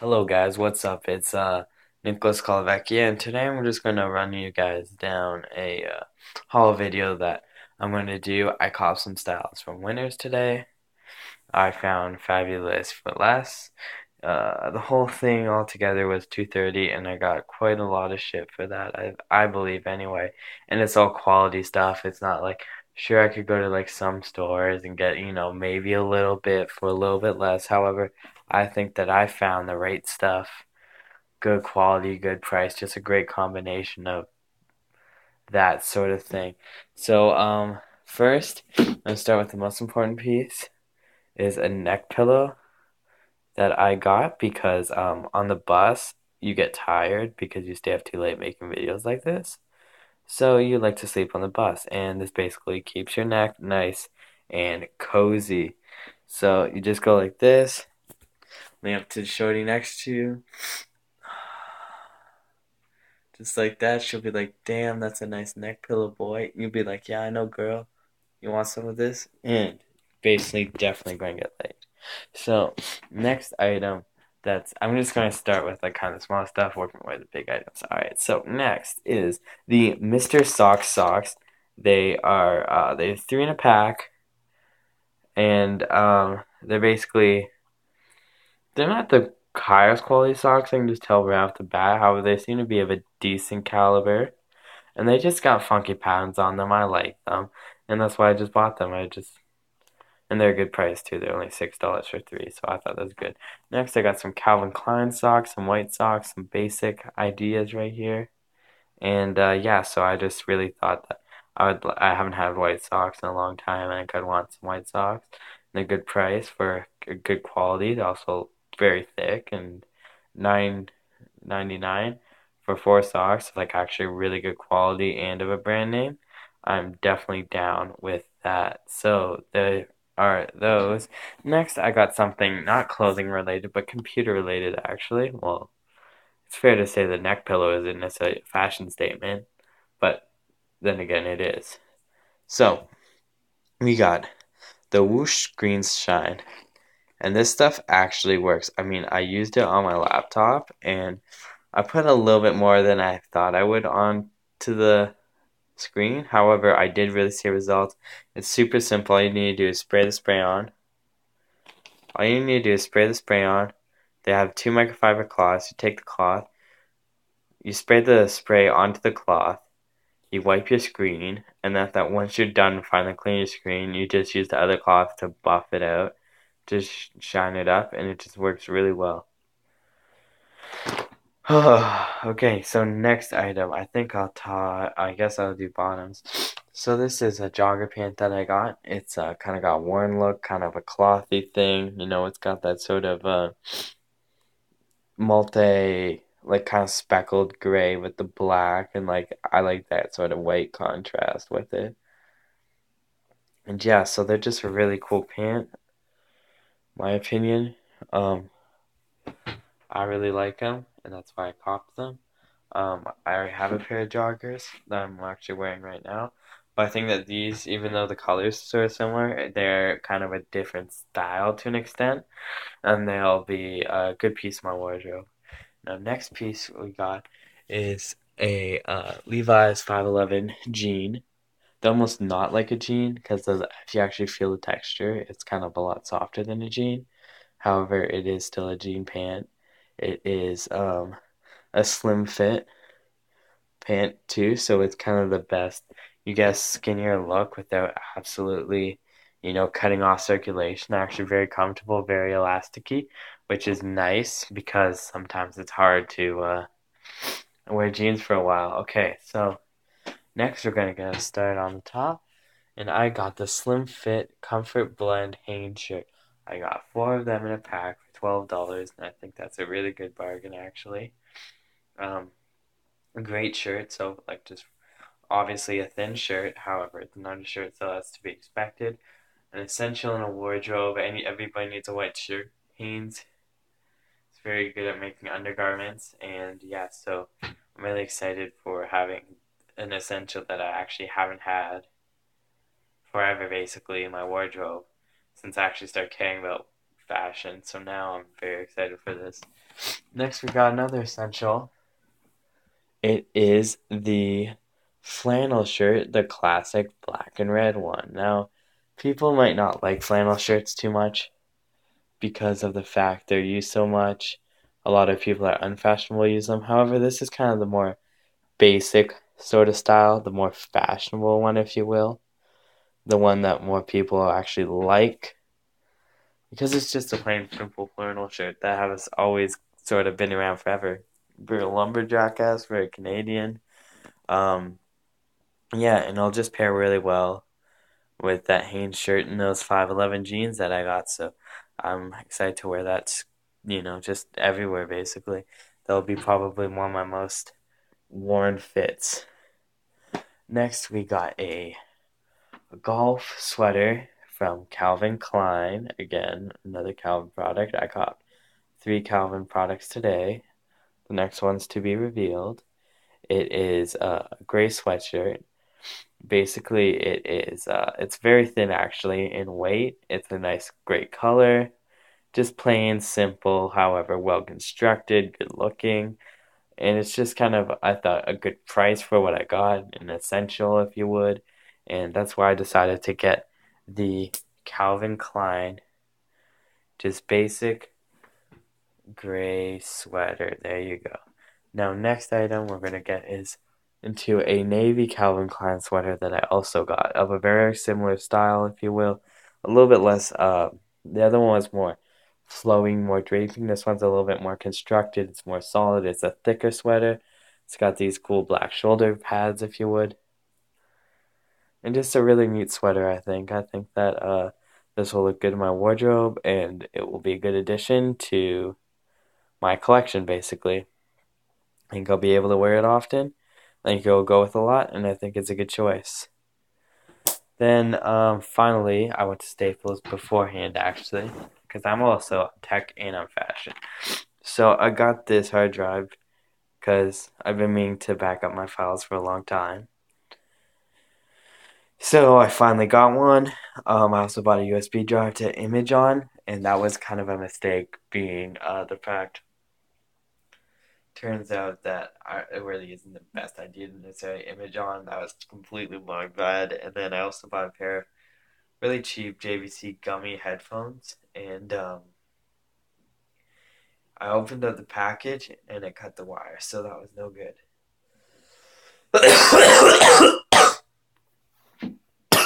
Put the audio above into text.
Hello guys, what's up? It's uh Nicholas Colavecchia and today I'm just gonna run you guys down a uh, haul video that I'm gonna do. I caught some styles from Winners today. I found fabulous for less. Uh, the whole thing altogether was 230 and I got quite a lot of shit for that. I I believe anyway. And it's all quality stuff. It's not like sure I could go to like some stores and get, you know, maybe a little bit for a little bit less. However, I think that I found the right stuff, good quality, good price, just a great combination of that sort of thing. So, um, first, let's start with the most important piece is a neck pillow that I got because um on the bus you get tired because you stay up too late making videos like this. So you like to sleep on the bus and this basically keeps your neck nice and cozy. So you just go like this Lay up to the shorty next to you. Just like that, she'll be like, damn, that's a nice neck pillow, boy. You'll be like, yeah, I know, girl. You want some of this? And basically, definitely going to get laid. So, next item that's, I'm just going to start with like kind of small stuff, working to the big items. All right, so next is the Mr. Sock socks. They are, uh, they're three in a pack, and um, they're basically they're not the highest quality socks. I can just tell right off the bat. However, they seem to be of a decent caliber, and they just got funky patterns on them. I like them, and that's why I just bought them. I just and they're a good price too. They're only six dollars for three, so I thought that was good. Next, I got some Calvin Klein socks, some white socks, some basic ideas right here, and uh, yeah. So I just really thought that I would. I haven't had white socks in a long time, and I could want some white socks. And a good price for a good quality. Also very thick and nine ninety nine for four socks, like actually really good quality and of a brand name. I'm definitely down with that. So there are those. Next, I got something not clothing related, but computer related actually. Well, it's fair to say the neck pillow isn't necessarily a fashion statement, but then again, it is. So, we got the Whoosh Screens Shine. And this stuff actually works. I mean, I used it on my laptop and I put a little bit more than I thought I would on to the screen. However, I did really see results. It's super simple. All you need to do is spray the spray on. All you need to do is spray the spray on. They have two microfiber cloths. You take the cloth, you spray the spray onto the cloth, you wipe your screen, and then that once you're done finally cleaning your screen, you just use the other cloth to buff it out just shine it up and it just works really well. okay, so next item, I think I'll tie, I guess I'll do bottoms. So this is a jogger pant that I got. It's uh, kind of got worn look, kind of a clothy thing. You know, it's got that sort of uh, multi, like kind of speckled gray with the black, and like I like that sort of white contrast with it. And yeah, so they're just a really cool pant my opinion. Um, I really like them, and that's why I copped them. Um, I already have a pair of joggers that I'm actually wearing right now. But I think that these, even though the colors are sort of similar, they're kind of a different style to an extent, and they'll be a good piece of my wardrobe. Now, next piece we got is a uh, Levi's 511 jean they're almost not like a jean because if you actually feel the texture, it's kind of a lot softer than a jean. However, it is still a jean pant. It is um, a slim fit pant too, so it's kind of the best. You get skinnier look without absolutely, you know, cutting off circulation. They're actually very comfortable, very elasticy, which is nice because sometimes it's hard to uh, wear jeans for a while. Okay, so Next, we're going to get started on the top. And I got the Slim Fit Comfort Blend Hanes shirt. I got four of them in a pack for $12, and I think that's a really good bargain, actually. Um, a great shirt, so, like, just obviously a thin shirt. However, it's not a shirt, so that's to be expected. An essential in a wardrobe. Any Everybody needs a white shirt. Hanes is very good at making undergarments, and yeah, so I'm really excited for having an essential that I actually haven't had forever, basically, in my wardrobe since I actually started caring about fashion. So now I'm very excited for this. Next, we got another essential. It is the flannel shirt, the classic black and red one. Now, people might not like flannel shirts too much because of the fact they're used so much. A lot of people are unfashionable use them. However, this is kind of the more basic sort of style, the more fashionable one, if you will. The one that more people actually like. Because it's just a plain, simple flannel shirt that has always sort of been around forever. Very lumberjack ass, very Canadian. Um, yeah, and it'll just pair really well with that Hanes shirt and those 511 jeans that I got. So I'm excited to wear that, you know, just everywhere basically. That'll be probably one of my most worn fits. Next, we got a, a golf sweater from Calvin Klein. Again, another Calvin product. I got three Calvin products today. The next one's to be revealed. It is a gray sweatshirt. Basically, it is. Uh, it's very thin actually in weight. It's a nice, great color. Just plain, simple, however, well constructed, good looking and it's just kind of I thought a good price for what I got, an essential if you would, and that's why I decided to get the Calvin Klein just basic gray sweater. There you go. Now next item we're gonna get is into a navy Calvin Klein sweater that I also got of a very similar style, if you will, a little bit less. Uh, the other one was more flowing, more draping. This one's a little bit more constructed. It's more solid. It's a thicker sweater. It's got these cool black shoulder pads, if you would. And just a really neat sweater, I think. I think that uh, this will look good in my wardrobe and it will be a good addition to my collection, basically. I think I'll be able to wear it often. I think it'll go with a lot, and I think it's a good choice. Then um, finally, I went to Staples beforehand, actually because I'm also tech and I'm fashion. So I got this hard drive because I've been meaning to back up my files for a long time. So I finally got one. Um, I also bought a USB drive to image on, and that was kind of a mistake, being uh, the fact. Turns out that I, it really isn't the best idea to necessarily image on. That was completely my bad. And then I also bought a pair really cheap JVC Gumy headphones, and um, I opened up the package and it cut the wire, so that was no good.